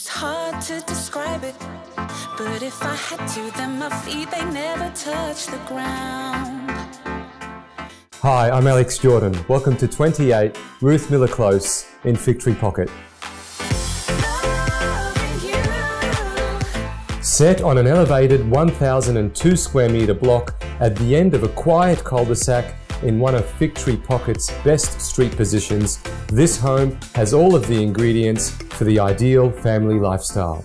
It's hard to describe it, but if I had to, then my feet they never touch the ground. Hi, I'm Alex Jordan. Welcome to 28 Ruth Miller Close in Fig Pocket. Set on an elevated 1,002 square metre block at the end of a quiet cul-de-sac in one of Fig Tree Pocket's best street positions, this home has all of the ingredients for the ideal family lifestyle.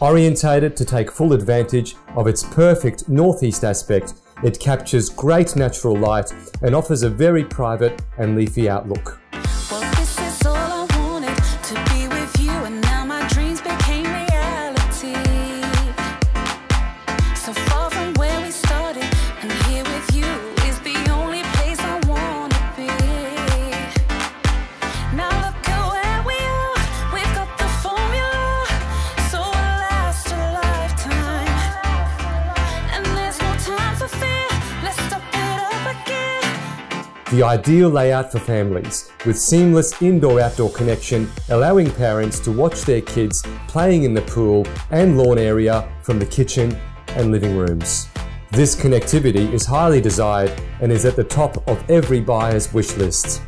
Orientated to take full advantage of its perfect northeast aspect, it captures great natural light and offers a very private and leafy outlook. The ideal layout for families, with seamless indoor-outdoor connection, allowing parents to watch their kids playing in the pool and lawn area from the kitchen and living rooms. This connectivity is highly desired and is at the top of every buyer's wish list.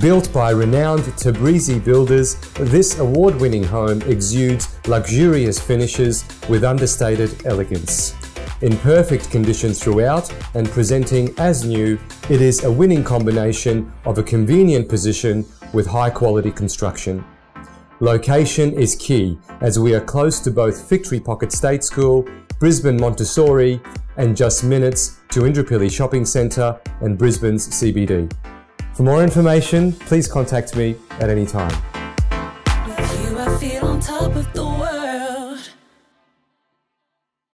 Built by renowned Tabrizi builders, this award-winning home exudes luxurious finishes with understated elegance. In perfect condition throughout and presenting as new, it is a winning combination of a convenient position with high quality construction. Location is key as we are close to both Fig Tree Pocket State School, Brisbane Montessori, and just minutes to Indooroopilly Shopping Centre and Brisbane's CBD. For more information, please contact me at any time.